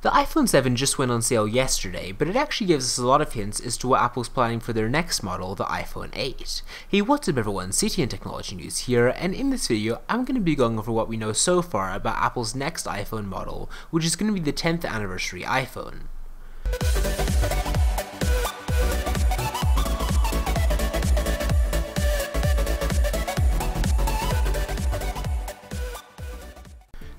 The iPhone 7 just went on sale yesterday, but it actually gives us a lot of hints as to what Apple's planning for their next model, the iPhone 8. Hey, what's up everyone, CTN Technology News here, and in this video, I'm going to be going over what we know so far about Apple's next iPhone model, which is going to be the 10th anniversary iPhone.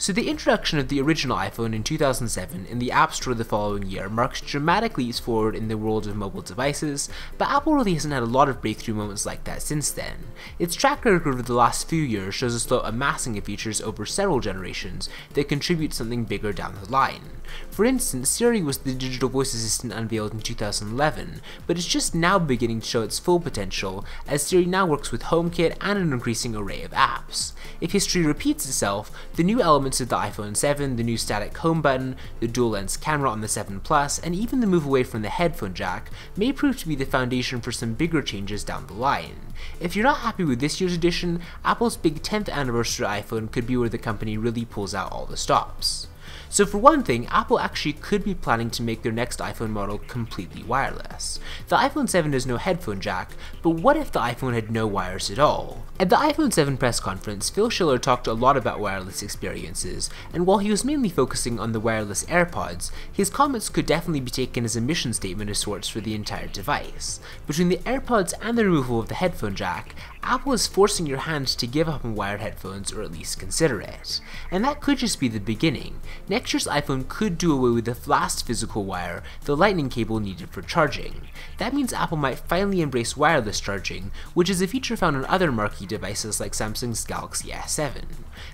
So the introduction of the original iPhone in 2007 in the App Store the following year marks dramatic leaps forward in the world of mobile devices, but Apple really hasn't had a lot of breakthrough moments like that since then. Its track record over the last few years shows a slow amassing of features over several generations that contribute something bigger down the line. For instance, Siri was the digital voice assistant unveiled in 2011, but it's just now beginning to show its full potential, as Siri now works with HomeKit and an increasing array of apps. If history repeats itself, the new elements of the iPhone 7, the new static home button, the dual lens camera on the 7 Plus, and even the move away from the headphone jack may prove to be the foundation for some bigger changes down the line. If you're not happy with this year's edition, Apple's big 10th anniversary iPhone could be where the company really pulls out all the stops. So for one thing, Apple actually could be planning to make their next iPhone model completely wireless. The iPhone 7 has no headphone jack, but what if the iPhone had no wires at all? At the iPhone 7 press conference, Phil Schiller talked a lot about wireless experiences, and while he was mainly focusing on the wireless AirPods, his comments could definitely be taken as a mission statement of sorts for the entire device. Between the AirPods and the removal of the headphone jack, Apple is forcing your hand to give up on wired headphones or at least consider it. And that could just be the beginning. Next year's iPhone could do away with the last physical wire, the lightning cable needed for charging. That means Apple might finally embrace wireless charging, which is a feature found on other marquee devices like Samsung's Galaxy S7.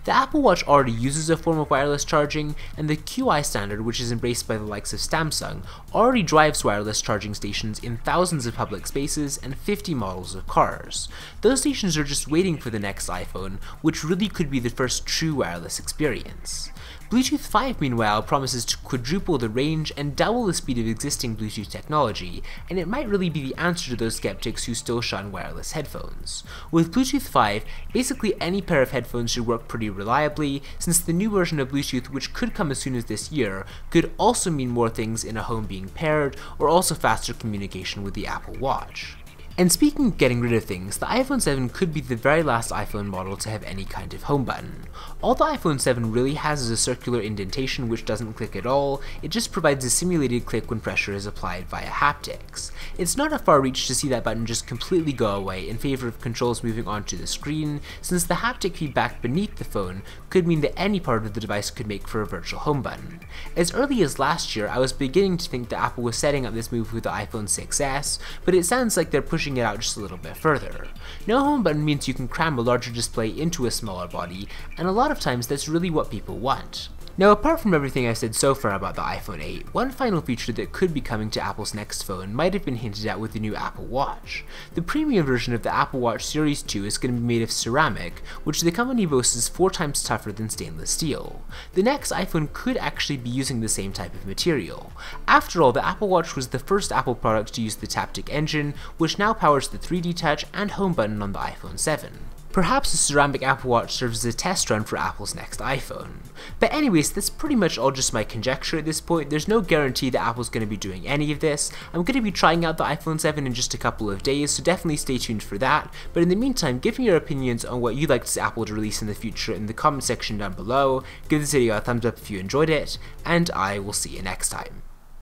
The Apple Watch already uses a form of wireless charging, and the QI standard, which is embraced by the likes of Samsung, already drives wireless charging stations in thousands of public spaces and 50 models of cars. Those stations are just waiting for the next iPhone, which really could be the first true wireless experience. Bluetooth 5 meanwhile promises to quadruple the range and double the speed of existing Bluetooth technology, and it might really be the answer to those skeptics who still shun wireless headphones. With Bluetooth 5, basically any pair of headphones should work pretty reliably, since the new version of Bluetooth which could come as soon as this year could also mean more things in a home being paired, or also faster communication with the Apple Watch. And speaking of getting rid of things, the iPhone 7 could be the very last iPhone model to have any kind of home button. All the iPhone 7 really has is a circular indentation which doesn't click at all, it just provides a simulated click when pressure is applied via haptics. It's not a far reach to see that button just completely go away in favor of controls moving onto the screen, since the haptic feedback beneath the phone could mean that any part of the device could make for a virtual home button. As early as last year, I was beginning to think that Apple was setting up this move with the iPhone 6s, but it sounds like they're pushing pushing it out just a little bit further. No home button means you can cram a larger display into a smaller body, and a lot of times that's really what people want. Now apart from everything I've said so far about the iPhone 8, one final feature that could be coming to Apple's next phone might have been hinted at with the new Apple Watch. The premium version of the Apple Watch Series 2 is going to be made of ceramic, which the company boasts is 4 times tougher than stainless steel. The next iPhone could actually be using the same type of material. After all, the Apple Watch was the first Apple product to use the Taptic engine, which now powers the 3D Touch and Home button on the iPhone 7. Perhaps the ceramic Apple Watch serves as a test run for Apple's next iPhone. But anyways, that's pretty much all just my conjecture at this point. There's no guarantee that Apple's going to be doing any of this. I'm going to be trying out the iPhone 7 in just a couple of days, so definitely stay tuned for that. But in the meantime, give me your opinions on what you'd like to see Apple to release in the future in the comment section down below. Give this video a thumbs up if you enjoyed it, and I will see you next time.